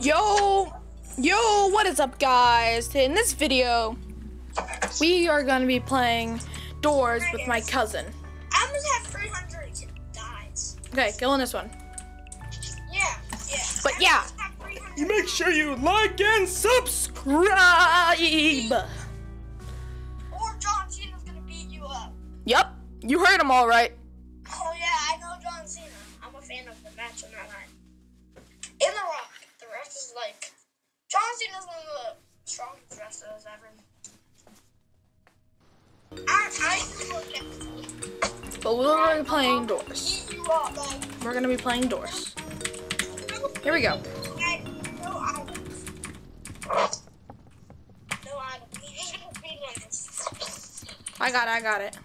Yo, yo, what is up, guys? In this video, we are gonna be playing Doors with my cousin. I almost have 300 dies. Okay, killing this one. Yeah, yeah. But I yeah. almost have 300 You make sure you like and subscribe. Or John Cena's gonna beat you up. Yep, you heard him all right. Oh yeah, I know John Cena. I'm a fan of the match on that John Cena's one of the strongest uh, wrestlers ever. I I do look at But we're gonna be playing Doors. beat you up like We're gonna be playing Doors. Here we go. like, no items. No items. You just gonna beat this. I got it. I got it.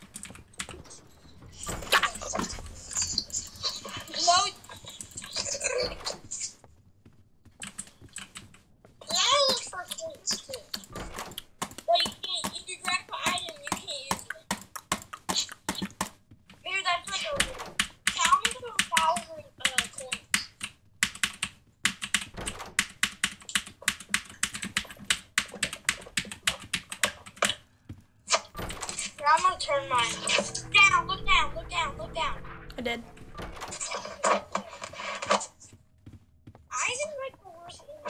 No. Now look for things too. But you can't. If you grab an item, you can't use it. Maybe that's like a rule. Count to a thousand uh, coins. Here, I'm gonna turn mine. Down, look down, look down, look down. I did. Isaac's like the worst game.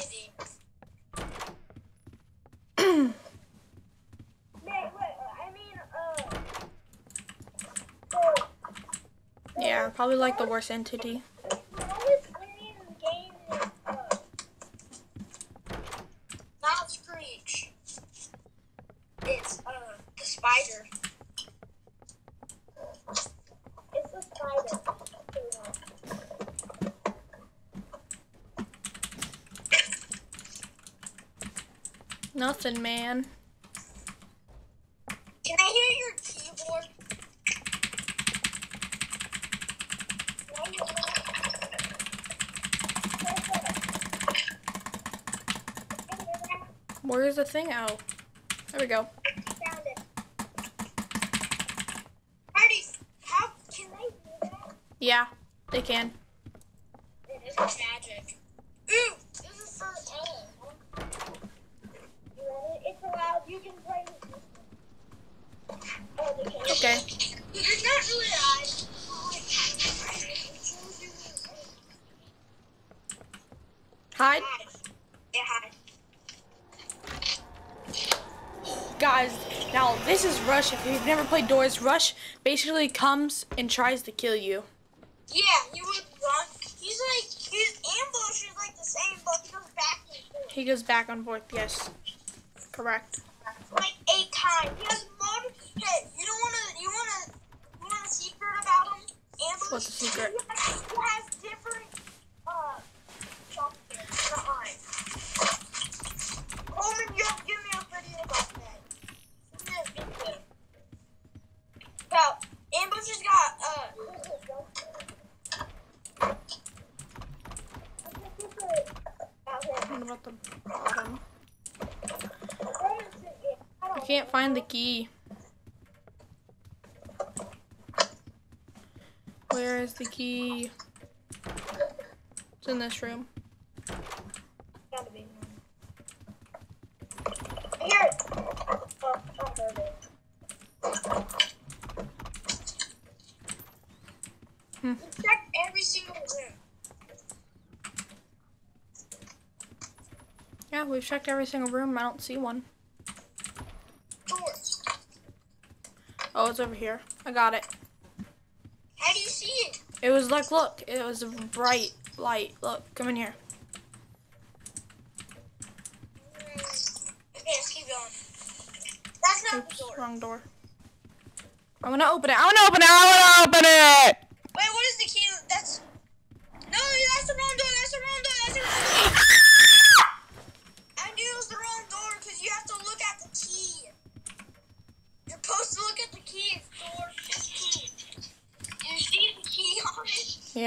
Wait, wait, I mean, uh, Yeah, probably like the worst entity. lowest enemy in the game is, uh, not Screech. It's, uh, the spider. It's the spider. Nothing, man. Can I hear your keyboard? Where's the thing out? There we go. Found it. Hardy, how can they do that? Yeah, they can. It is magic. Ooh, this is for Ellen. You ready? It's allowed. You can play with this. Oh, they can. Okay. It's not really eyes. Hide. Yeah, hi. Guys, now this is Rush. If you've never played Doors, Rush basically comes and tries to kill you. Yeah, he would run. He's like, his ambush is like the same, but he goes back and forth. He goes back and forth, yes. Correct. Like eight times. He has multiple. Hey, you don't wanna, you wanna, you want a secret about him? Ambush. What's the secret? He has, he has different, uh, jump scares behind. Coleman, you give me a video about that. Give me a video. About ambush has got, uh, jump scares. Okay, secret about the bottom? I can't find the key. Where is the key? It's in this room. Here. Oh, oh, there it is. Hmm. Check every single room. Yeah, we've checked every single room. I don't see one. Oh, it's over here. I got it. How do you see it? It was like, look, it was a bright light. Look, come in here. Okay, let's keep going. That's not the Oops, door. wrong door. I wanna open it. I wanna open it. I wanna open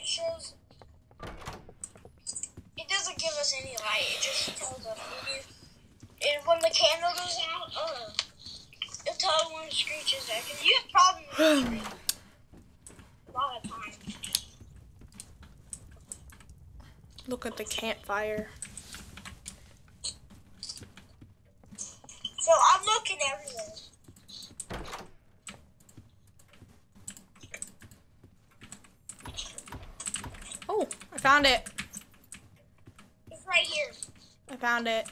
It shows. It doesn't give us any light. It just tells us. And when the candle goes out, uh, it tells when it screeches there. Because you have problems a lot of times. Look at the campfire. So I'm looking everywhere. Oh, I found it. It's right here. I found it.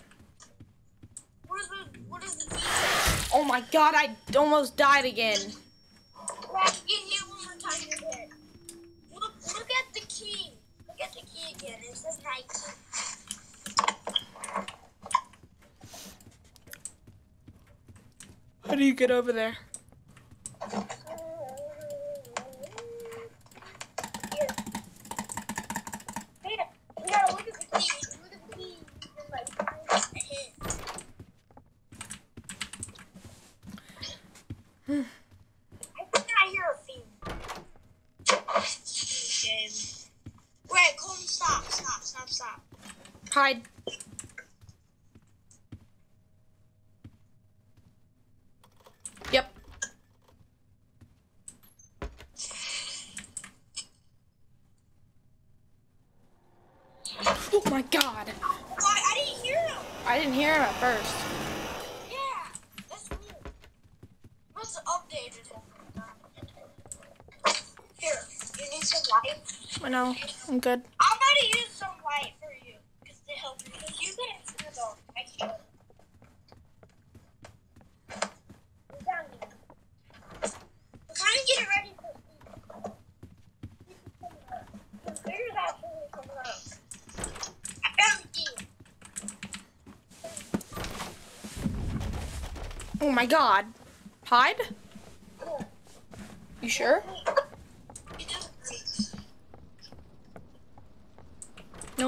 What is the what is the key? Oh my god, I almost died again. Get hit one more time. You're dead. Look look at the key. Look at the key again. It says 19. How do you get over there? Here. Here, you gotta look at the key. Look at the key. It's like find a hint. I think I hear a. Okay. Wait, Colton, stop, stop, stop, stop. Hide. Yep. Oh my god. Why? I didn't hear him. I didn't hear him at first. You need some light? I know. I'm good. I'm gonna use some light for you, cause to help you, cause you couldn't see the dog. I can't. It's down here. We're trying to get it ready for sleep. The bear's actually coming up. I found the key. Oh my god. Hide? You sure? It just breaks. No,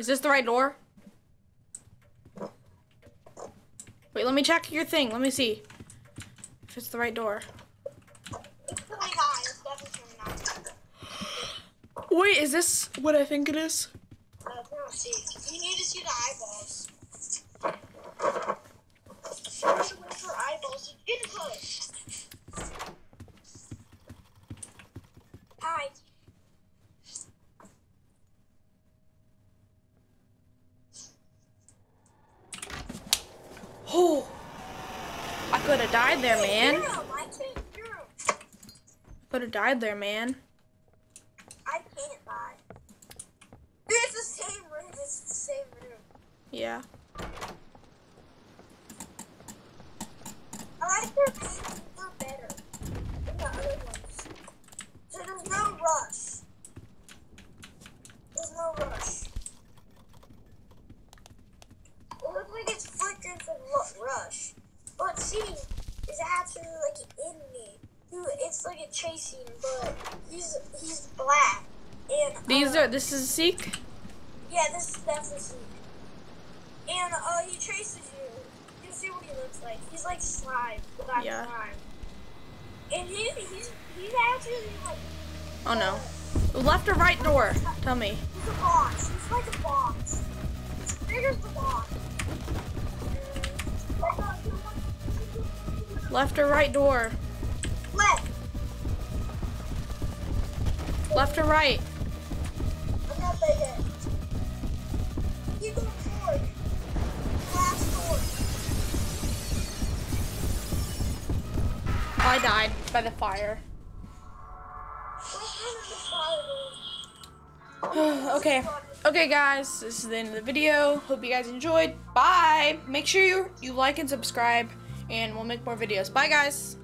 Is this the right door? Wait, let me check your thing. Let me see if it's the right door. It's 29. It's definitely 29. Wait, is this what I think it is? See. You need to see the eyeballs. Look for eyeballs. Oh, I could have died there, man. I can't hear 'em. Could have died there, man. I can't buy. It's the same room. It's the same room. Yeah. I like their paintings. They're better than the other ones. So there's no rush. There's no rush. It looks like it's flickering from Lu- rush. But see, is actually like an enemy. Who it's like a chasing, but he's he's black. And These uh, are. This is Seek. Yeah, this that's the scene. And uh, he traces you. You see what he looks like. He's like slime, black Yeah. slime. And he he's he's actually like Oh no. Left or right door? Tell me. he's a boss. He's like a boss. He's bigger as the uh, he- Left or right door? Left or right? I'm not. Last door. I died by the fire. okay. Okay, guys. This is the end of the video. Hope you guys enjoyed. Bye. Make sure you, you like and subscribe. and we'll make more videos. Bye, guys.